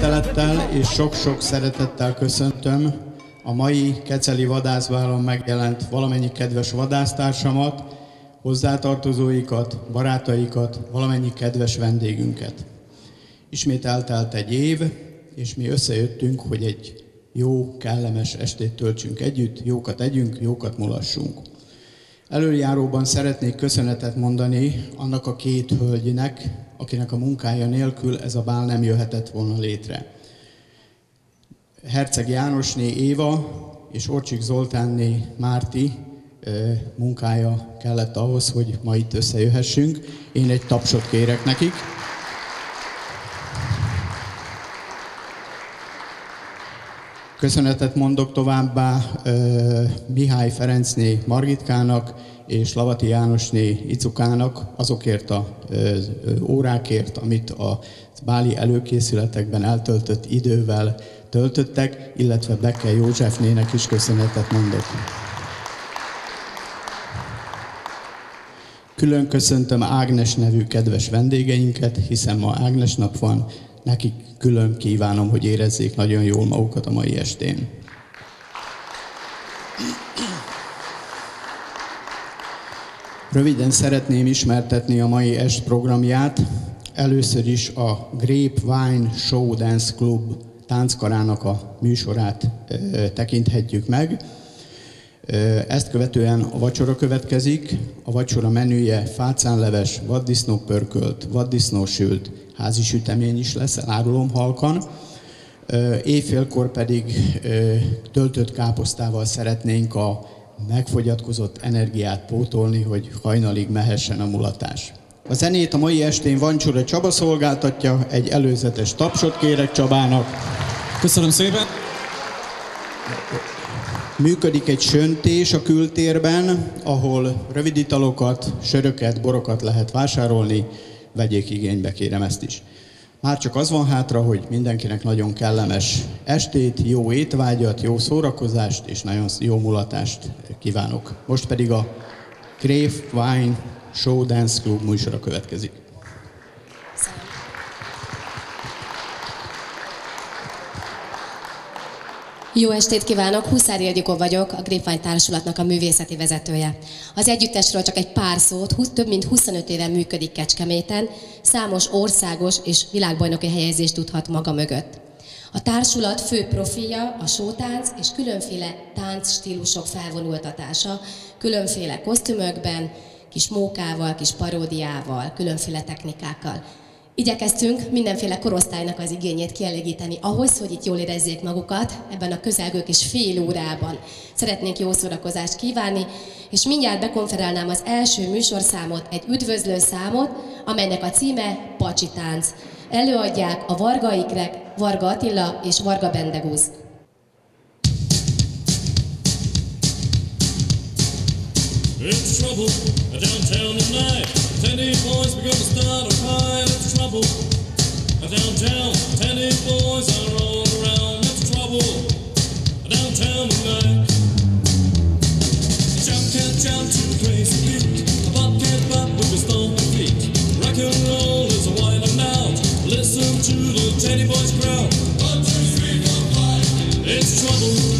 tisztelettel és sok-sok szeretettel köszöntöm a mai Keceli vadászválon megjelent valamennyi kedves vadásztársamat, hozzátartozóikat, barátaikat, valamennyi kedves vendégünket. Ismét eltelt egy év, és mi összejöttünk, hogy egy jó, kellemes estét töltsünk együtt, jókat együnk, jókat mulassunk. Előjáróban szeretnék köszönetet mondani annak a két hölgynek, akinek a munkája nélkül ez a bál nem jöhetett volna létre. Herceg Jánosné Éva és Orcsik Zoltánné Márti munkája kellett ahhoz, hogy ma itt összejöhessünk. Én egy tapsot kérek nekik. Köszönetet mondok továbbá Mihály Ferencné Margitkának és Lavati Jánosné Icukának azokért a órákért, amit a báli előkészületekben eltöltött idővel töltöttek, illetve Beke Józsefnének is köszönetet mondok. Külön köszöntöm Ágnes nevű kedves vendégeinket, hiszen ma Ágnes nap van, nekik külön kívánom, hogy érezzék nagyon jól magukat a mai estén. Röviden szeretném ismertetni a mai est programját. Először is a Grapevine Show Dance Club tánckarának a műsorát tekinthetjük meg. Ezt követően a vacsora következik. A vacsora menüje fácánleves, vaddisznó pörkölt, vaddisznó sült, házi sütemény is lesz, elárulom halkan. Éjfélkor pedig töltött káposztával szeretnénk a megfogyatkozott energiát pótolni, hogy hajnalig mehessen a mulatás. A zenét a mai estén Vancsura Csaba szolgáltatja, egy előzetes tapsot kérek Csabának. Köszönöm szépen! Működik egy söntés a kültérben, ahol rövid italokat, söröket, borokat lehet vásárolni, vegyék igénybe, kérem ezt is. Már csak az van hátra, hogy mindenkinek nagyon kellemes estét, jó étvágyat, jó szórakozást és nagyon jó mulatást kívánok. Most pedig a Crave Wine Show Dance Club műsora következik. Jó estét kívánok! Huszár Ildikó vagyok, a Grapevine Társulatnak a művészeti vezetője. Az együttesről csak egy pár szót, több mint 25 éve működik Kecskeméten, számos országos és világbajnoki helyezést tudhat maga mögött. A társulat fő profilja a sótánc és különféle stílusok felvonultatása, különféle kosztümökben, kis mókával, kis paródiával, különféle technikákkal. Igyekeztünk mindenféle korosztálynak az igényét kielégíteni ahhoz, hogy itt jól érezzék magukat ebben a közelgők és fél órában. Szeretnénk jó szórakozást kívánni, és mindjárt bekonferálnám az első műsorszámot, egy üdvözlő számot, amelynek a címe Pacsi. Előadják a Varga Ikrek, Varga Attila és Varga Bendegúz. It's trouble downtown tonight. Teddy boys, we're gonna start a fight. It's trouble. Downtown, Teddy boys are all around. It's trouble. Downtown tonight. Jump can't jump to the crazy beat. A pop can't pop with his stomping feet. Rock and roll is a winding out. Listen to the Teddy boys crowd. One, two, three, four, five. It's trouble.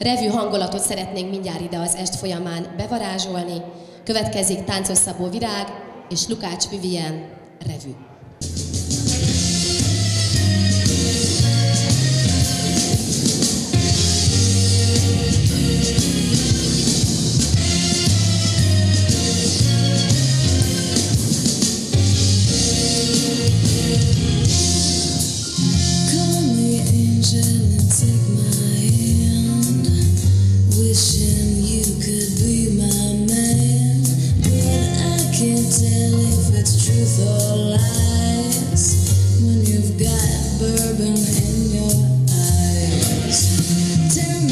revű hangolatot szeretnénk mindjárt ide az est folyamán bevarázsolni. Következik Táncos Szabó Virág és Lukács Vivien revű. Call me angel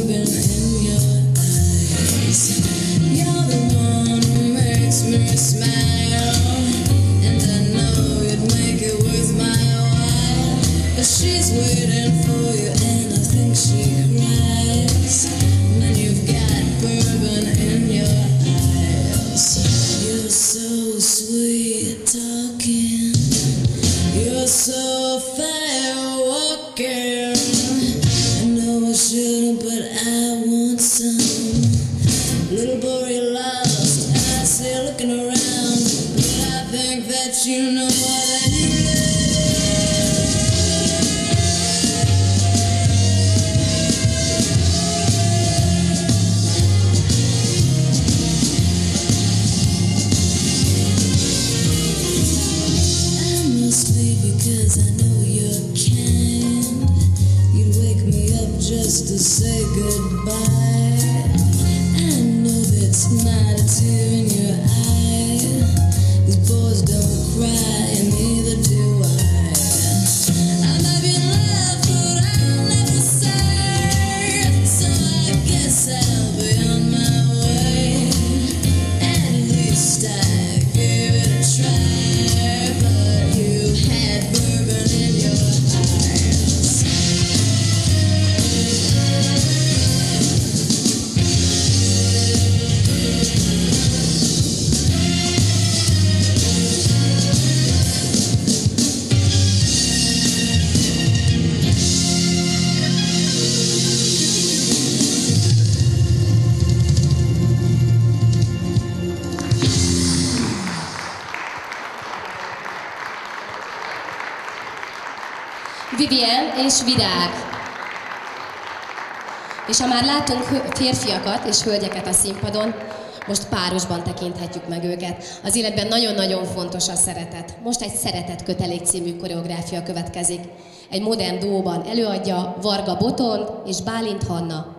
in your eyes. You're the one who makes me smile. virág. És ha már látunk férfiakat és hölgyeket a színpadon, most párosban tekinthetjük meg őket. Az életben nagyon-nagyon fontos a szeretet. Most egy Szeretet kötelék című koreográfia következik. Egy modern duóban előadja Varga Boton és Bálint Hanna.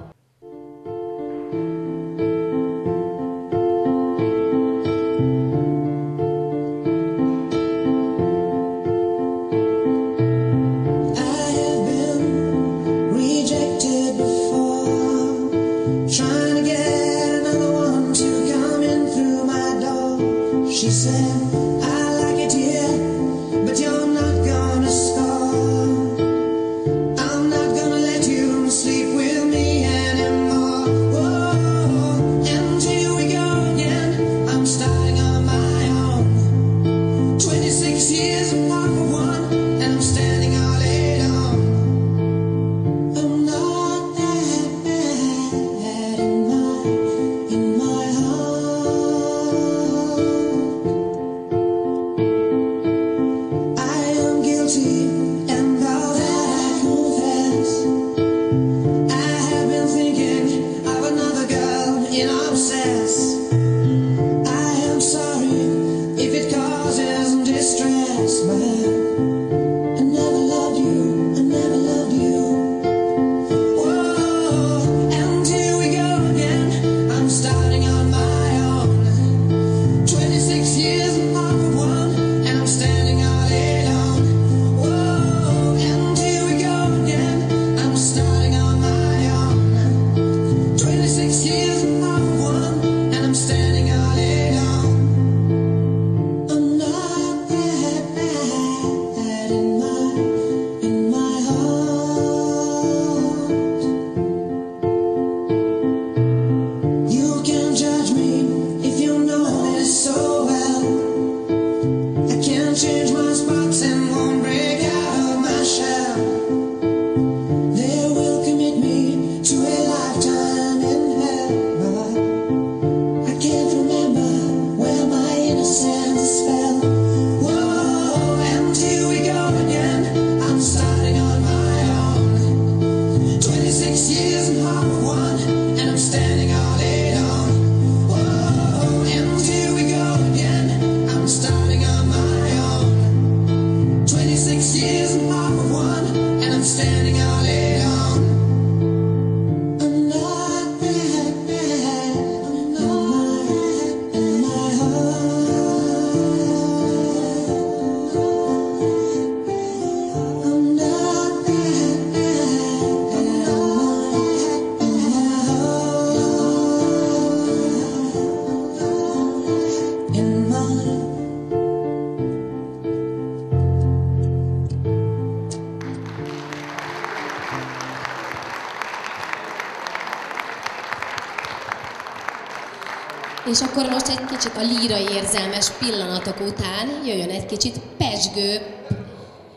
Kicsit a lírai érzelmes pillanatok után jöjjön egy kicsit pesgő,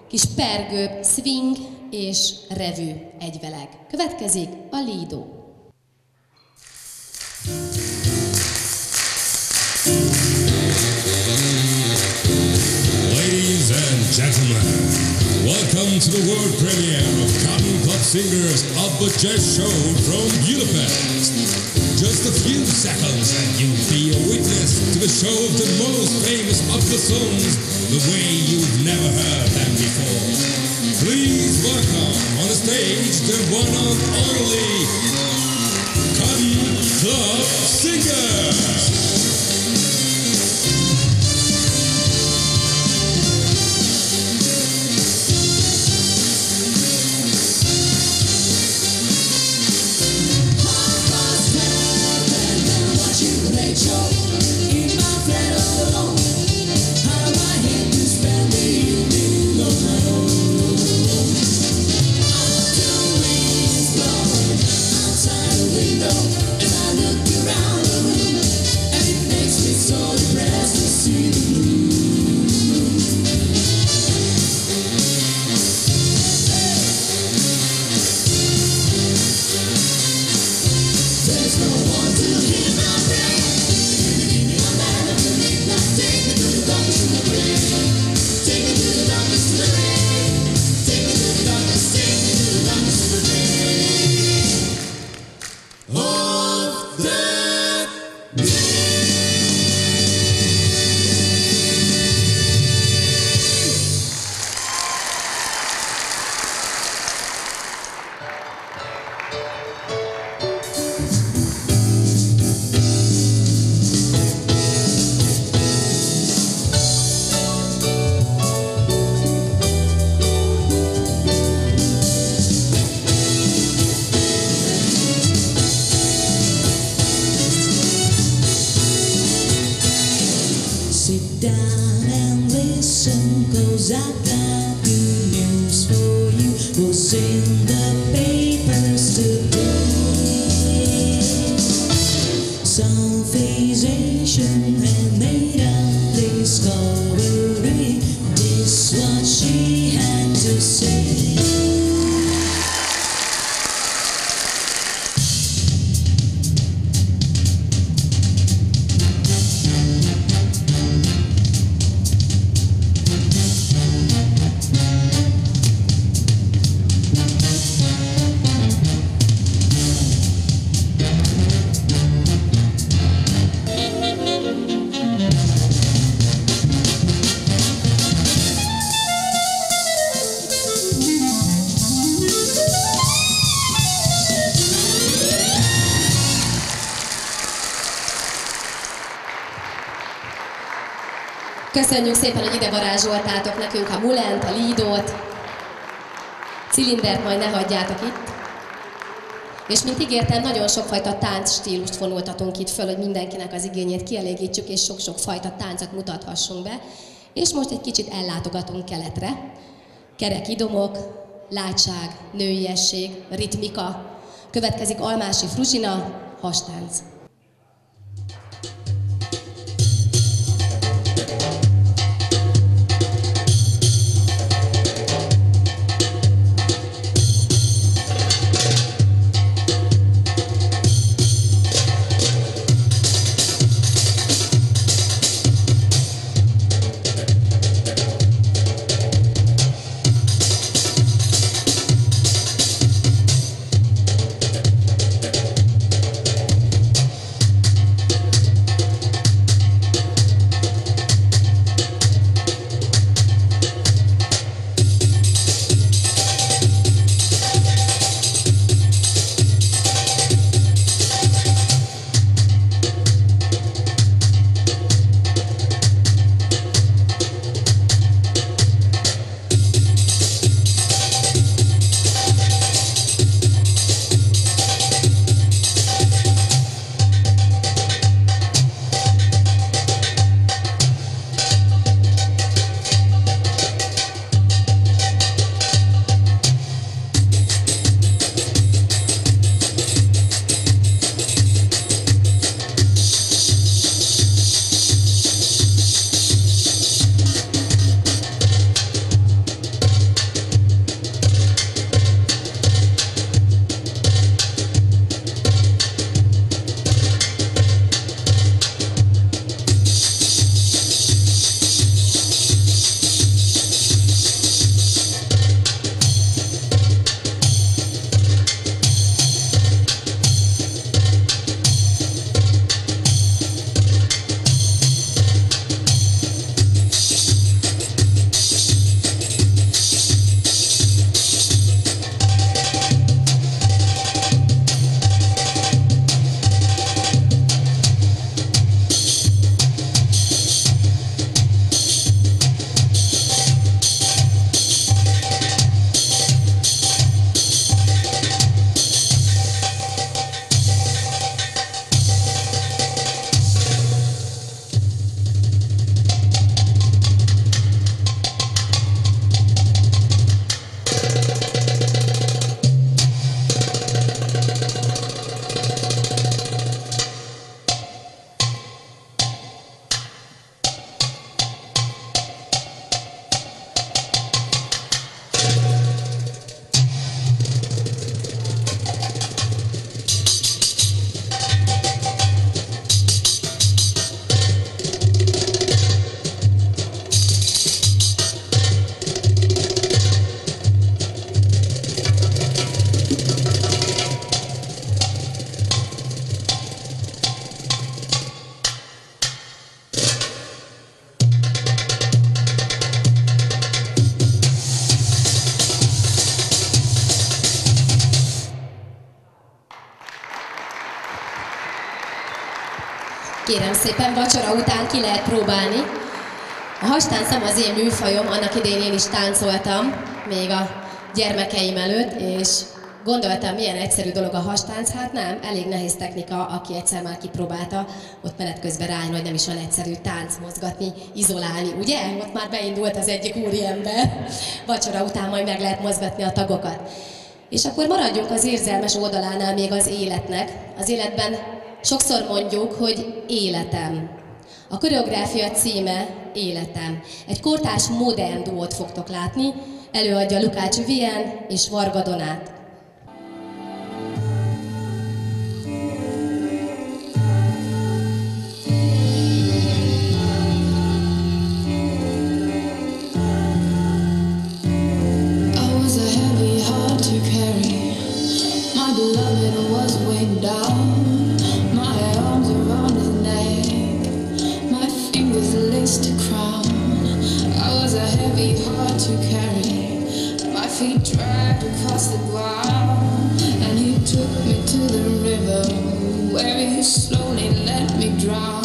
kis pergő, swing és revű egyveleg. Következik a Lido. Ladies and gentlemen, welcome to the world premiere of Cotton Club Singers of the Jazz Show from Budapest. Just a few seconds and you'll be a witness to the show of the most famous of the songs the way you've never heard them before. Please welcome on the stage the one and only Cotton Club Singers. Köszönjük szépen, hogy ide varázsoltátok nekünk a Mulent, a Lidót. Cilindert majd ne hagyjátok itt. És mint ígértem, nagyon sokfajta táncstílust vonultatunk itt föl, hogy mindenkinek az igényét kielégítsük, és sok-sok fajta táncot mutathassunk be. És most egy kicsit ellátogatunk keletre. Kerek idomok, látság, nőiesség, ritmika. Következik Almási Fruzsina, hastánc. Kérem szépen, vacsora után ki lehet próbálni. A hastáncom az én műfajom, annak idején én is táncoltam, még a gyermekeim előtt, és gondoltam, milyen egyszerű dolog a hastánc, hát nem, elég nehéz technika, aki egyszer már kipróbálta, ott menet közben rájön, hogy nem is olyan egyszerű tánc mozgatni, izolálni, ugye? Ott már beindult az egyik úriember, vacsora után majd meg lehet mozgatni a tagokat. És akkor maradjunk az érzelmes oldalánál még az életnek. Az életben sokszor mondjuk, hogy életem. A koreográfia címe Életem. Egy kortárs modern duót fogtok látni, előadja Lukács Vien és Varga Donát. Heavy heart to carry. My feet dragged across the ground. And he took me to the river where he slowly let me drown.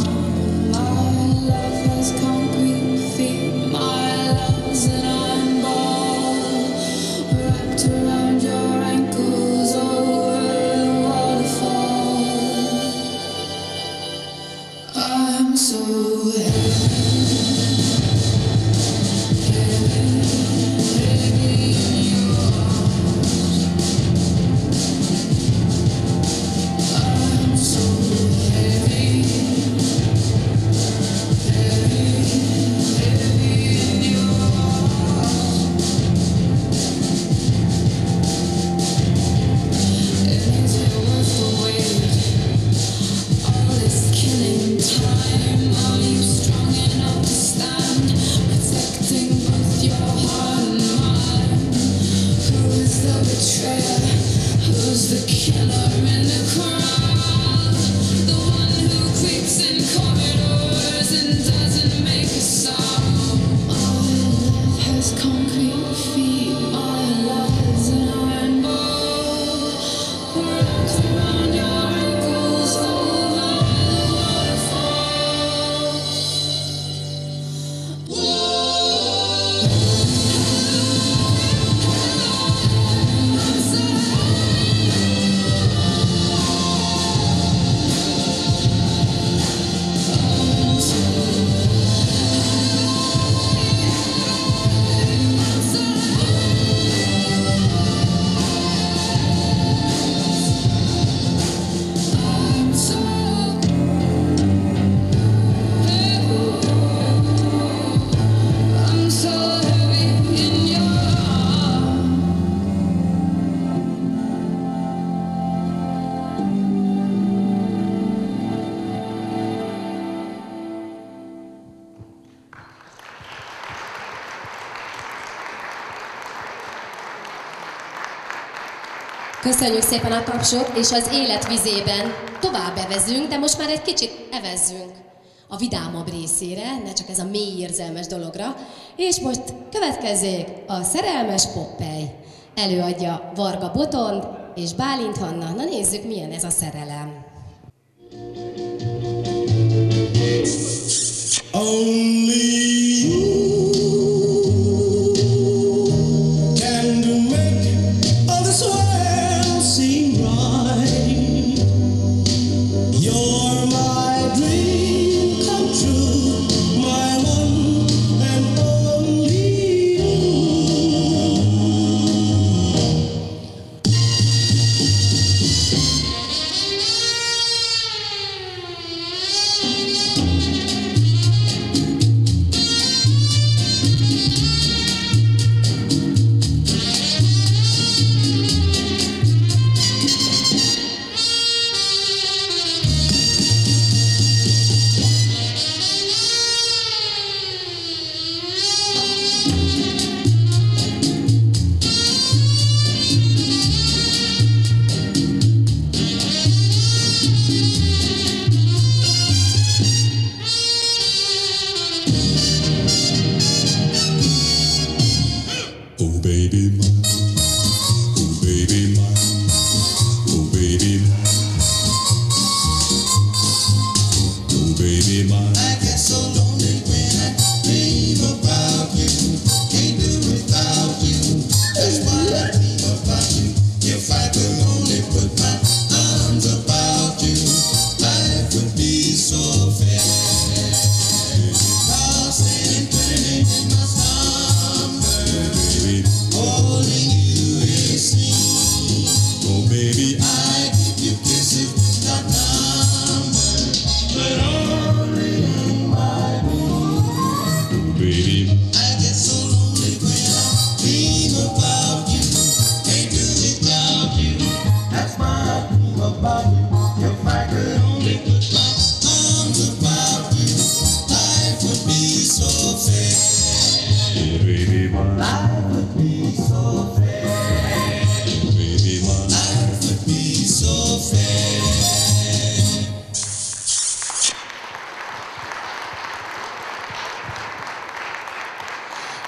Köszönjük szépen a tapsot, és az élet vizében tovább evezünk, de most már egy kicsit evezzünk a vidámabb részére, ne csak ez a mély érzelmes dologra. És most következzék a szerelmes Poppej. Előadja Varga Botond és Bálint Hanna. Na nézzük, milyen ez a szerelem. Only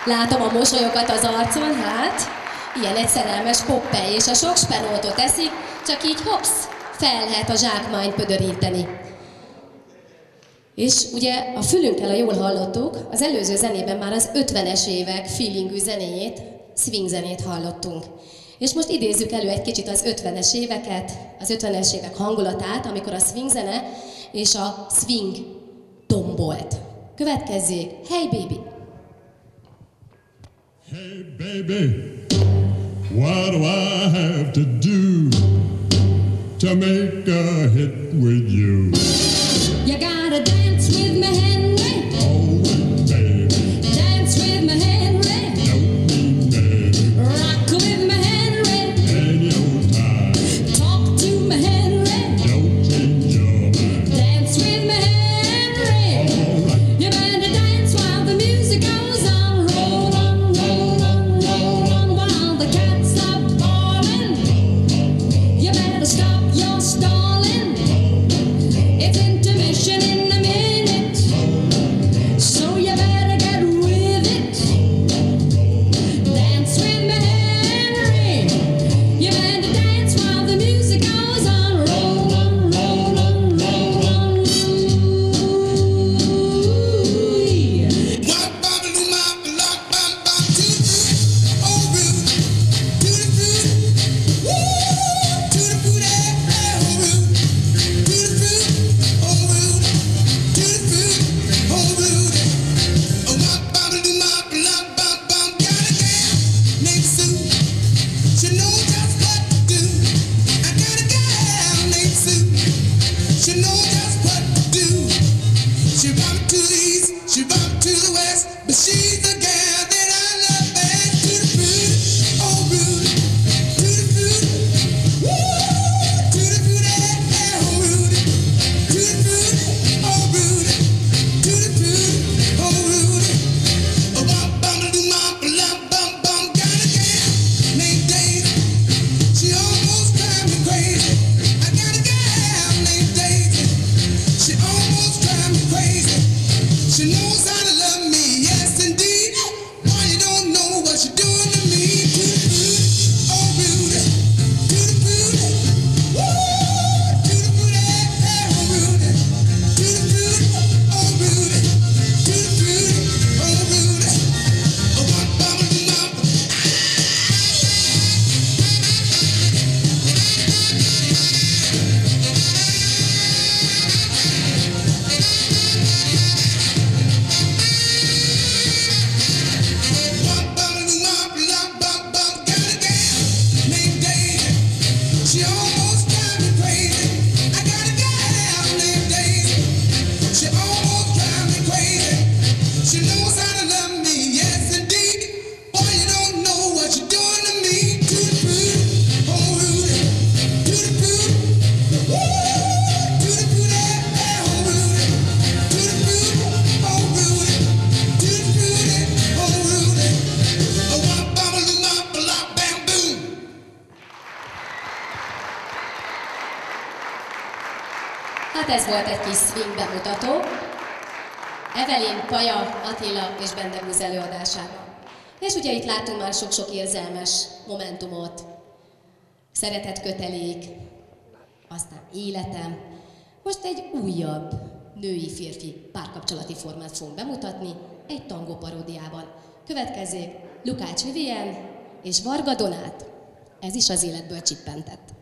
Látom a mosolyokat az arcon, hát. Ilyen egy szerelmes poppely, és a sok spenótot eszik, csak így hopsz, fel lehet a zsákmányt pödöríteni. És ugye a fülünkkel, a jól hallottuk, az előző zenében már az 50-es évek feelingű zenéjét, swing zenét hallottunk. És most idézzük elő egy kicsit az 50-es éveket, az 50-es évek hangulatát, amikor a swing zene és a swing tombolt. Következzék, Hey Baby! Hey, baby, what do I have to do to make a hit with you? You gotta dance. Hát ez volt egy kis swing bemutató. Evelyn, Paja, Attila és Bendemúz előadásában. És ugye itt látunk már sok-sok érzelmes momentumot. Szeretet kötelék, aztán életem. Most egy újabb női-férfi párkapcsolati formát fogunk bemutatni egy tangó paródiában. Következik Lukács Vivien és Varga Donát. Ez is az életből csippentett.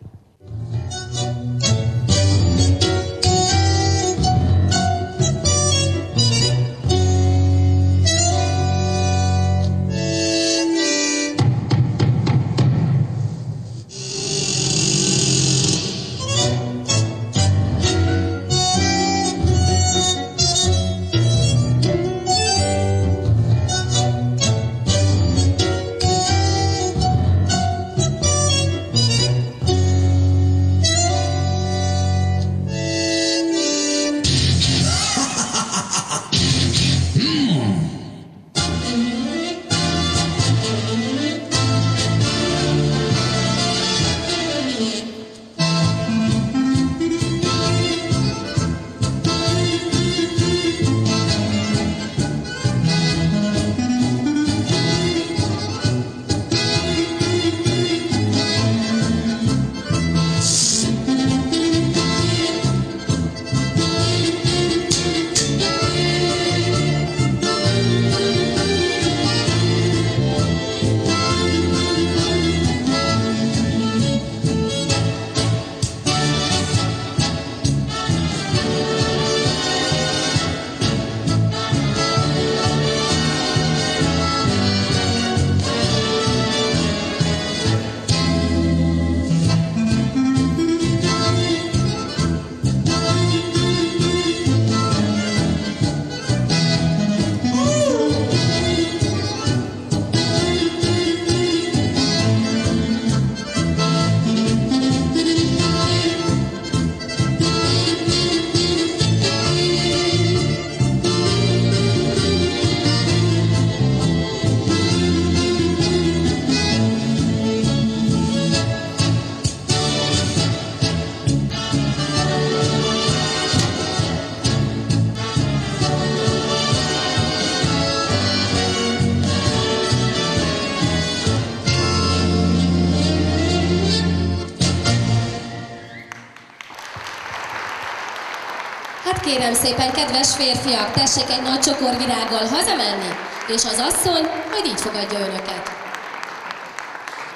Kérem szépen, kedves férfiak, tessék egy nagy csokor virággal hazamenni, és az asszony majd így fogadja önöket.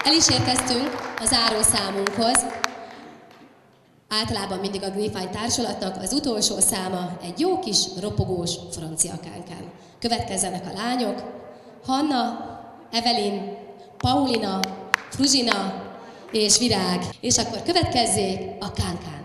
El is érkeztünk a zárószámunkhoz. Általában mindig a Grifány társulatnak az utolsó száma egy jó kis ropogós francia kánkán. Következzenek a lányok, Hanna, Evelyn, Paulina, Fruzsina és Virág. És akkor következzék a kánkán.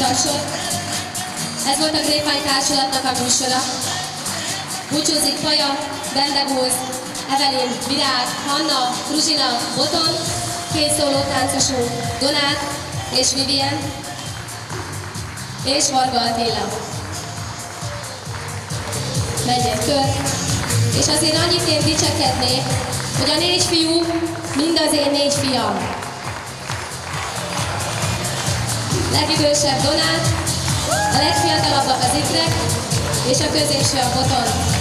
Tapsot! Ez volt a Grapevine Társulatnak a műsora. Búcsúzik Paja, Bendegúz, Evelyn, Virág, Hanna, Ruzsina, Boton, két szóló táncosunk, Donát és Vivien, és Varga Attila. Megy egy kör, és azért annyit én dicsekednék, hogy a négy fiú mind az én négy fiam. Legidősebb Donát, a legfiatalabbak az ikrek, és a középső a boton.